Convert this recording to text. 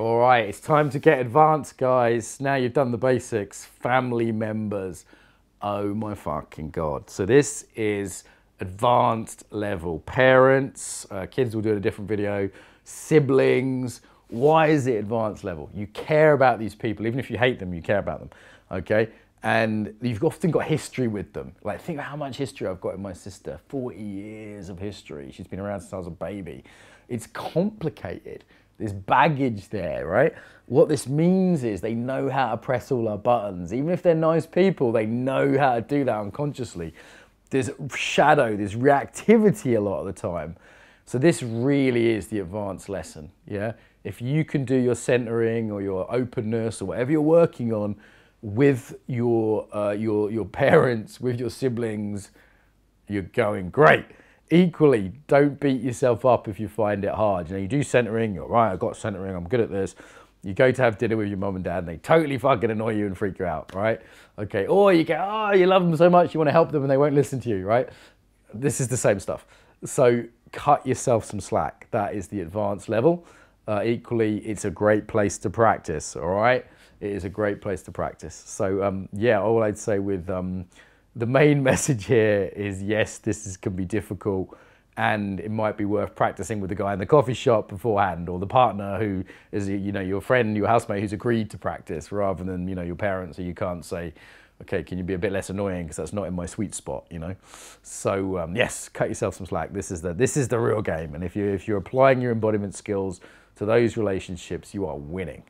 All right, it's time to get advanced, guys. Now you've done the basics. Family members. Oh my fucking God. So this is advanced level. Parents, uh, kids will do in a different video, siblings. Why is it advanced level? You care about these people. Even if you hate them, you care about them, okay? And you've often got history with them. Like think about how much history I've got with my sister. 40 years of history. She's been around since I was a baby. It's complicated. There's baggage there, right? What this means is they know how to press all our buttons. Even if they're nice people, they know how to do that unconsciously. There's shadow, there's reactivity a lot of the time. So this really is the advanced lesson, yeah? If you can do your centering or your openness or whatever you're working on with your, uh, your, your parents, with your siblings, you're going great equally, don't beat yourself up if you find it hard. You know, you do centering, you're right, I've got centering, I'm good at this. You go to have dinner with your mum and dad and they totally fucking annoy you and freak you out, right? Okay, or you get, oh, you love them so much, you want to help them and they won't listen to you, right? This is the same stuff. So cut yourself some slack. That is the advanced level. Uh, equally, it's a great place to practice, all right? It is a great place to practice. So um, yeah, all I'd say with um, the main message here is yes, this is, can be difficult and it might be worth practicing with the guy in the coffee shop beforehand or the partner who is you know your friend your housemate who's agreed to practice rather than you know your parents so you can't say okay can you be a bit less annoying? Because that's not in my sweet spot you know? So um, yes cut yourself some slack. This is the this is the real game and if you if you're applying your embodiment skills to those relationships you are winning